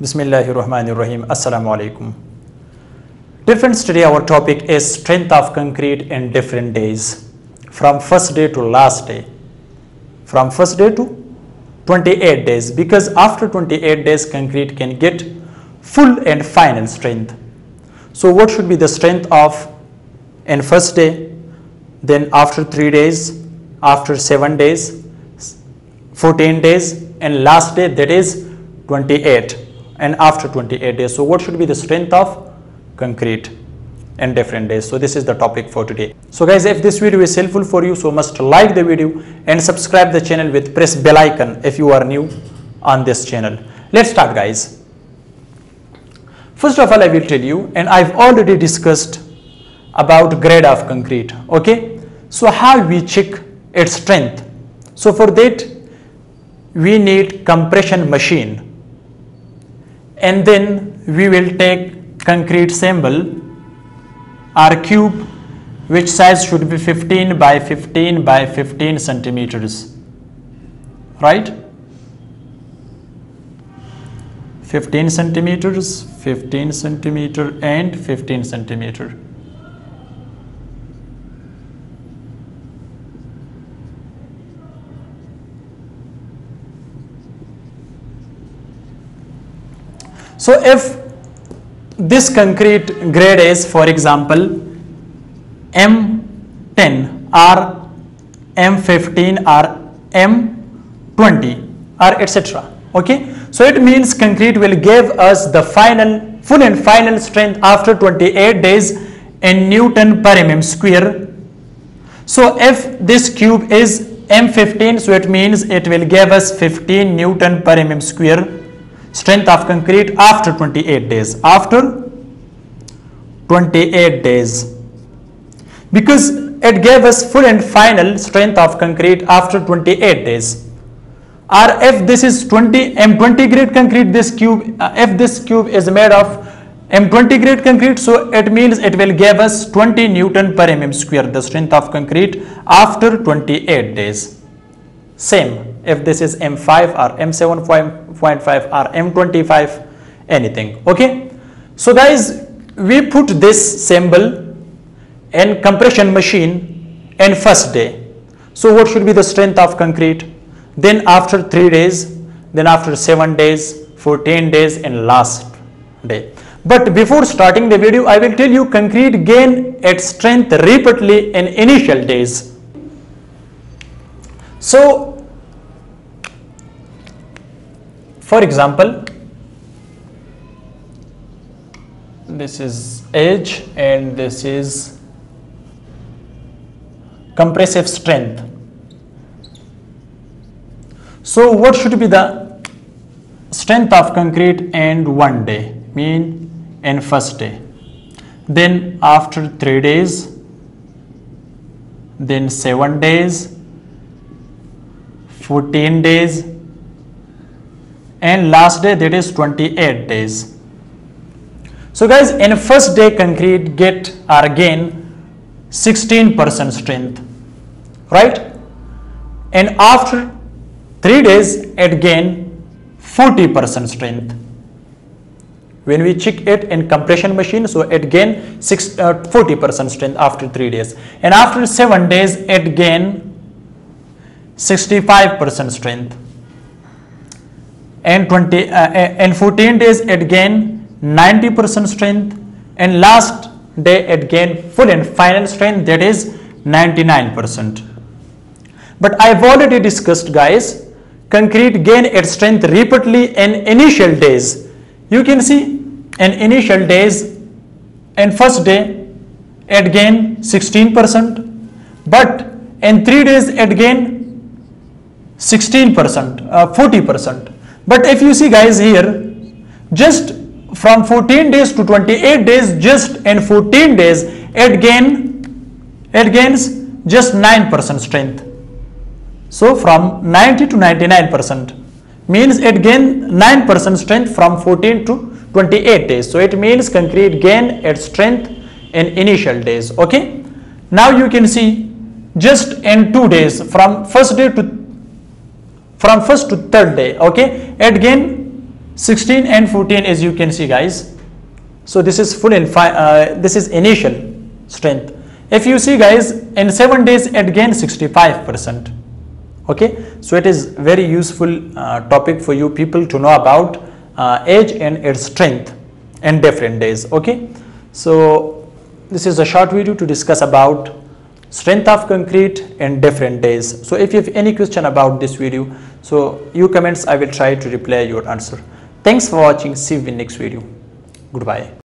Bismillahirrahmanirrahim. Assalamu alaikum. Friends, today our topic is strength of concrete in different days. From first day to last day. From first day to 28 days. Because after 28 days, concrete can get full and final strength. So what should be the strength of in first day, then after 3 days, after 7 days, 14 days and last day that is 28 and after 28 days. So what should be the strength of concrete in different days. So this is the topic for today. So guys if this video is helpful for you so must like the video and subscribe the channel with press bell icon if you are new on this channel. Let's start guys. First of all I will tell you and I've already discussed about grade of concrete okay. So how we check its strength. So for that we need compression machine and then we will take concrete sample or cube which size should be 15 by 15 by 15 centimeters. Right? 15 centimeters 15 centimeter and 15 centimeter So if this concrete grade is for example M10 or M15 or M20 or etc. Okay. So it means concrete will give us the final full and final strength after 28 days in Newton per mm square. So if this cube is M15 so it means it will give us 15 Newton per mm square strength of concrete after 28 days. After 28 days. Because it gave us full and final strength of concrete after 28 days. Or if this is 20 m20 grade concrete this cube uh, if this cube is made of m20 grade concrete so it means it will give us 20 newton per mm square the strength of concrete after 28 days same if this is m5 or m7.5 or M25 anything okay. So guys we put this symbol in compression machine in first day. So what should be the strength of concrete? Then after 3 days, then after 7 days, 14 days and last day. But before starting the video, I will tell you concrete gain its strength repeatedly in initial days. So for example this is edge and this is compressive strength. So what should be the strength of concrete and one day? Mean in first day. Then after three days then seven days 14 days and last day that is 28 days. So guys in first day concrete get or gain 16% strength right? And after 3 days it gain 40% strength. When we check it in compression machine so it gain 40% uh, strength after 3 days. And after 7 days it gain 65% strength and 20 uh, uh, in 14 days it gained 90% strength and last day it gained full and final strength that is 99% but I've already discussed guys concrete gain its strength repeatedly in initial days. You can see in initial days in first day it gained 16% but in 3 days it gained 16% uh, 40% but if you see guys here, just from 14 days to 28 days, just in 14 days, it gain it gains just 9% strength. So from 90 to 99% means it gain 9% strength from 14 to 28 days. So it means concrete gain its strength in initial days. Okay. Now you can see just in two days from first day to from first to third day okay? Again 16 and 14 as you can see guys. So this is full in uh, this is initial strength. If you see guys in 7 days it gained 65 percent okay? So it is very useful uh, topic for you people to know about uh, age and its strength in different days okay? So this is a short video to discuss about strength of concrete in different days. So if you have any question about this video so you comments i will try to reply your answer. Thanks for watching. See you in next video. Goodbye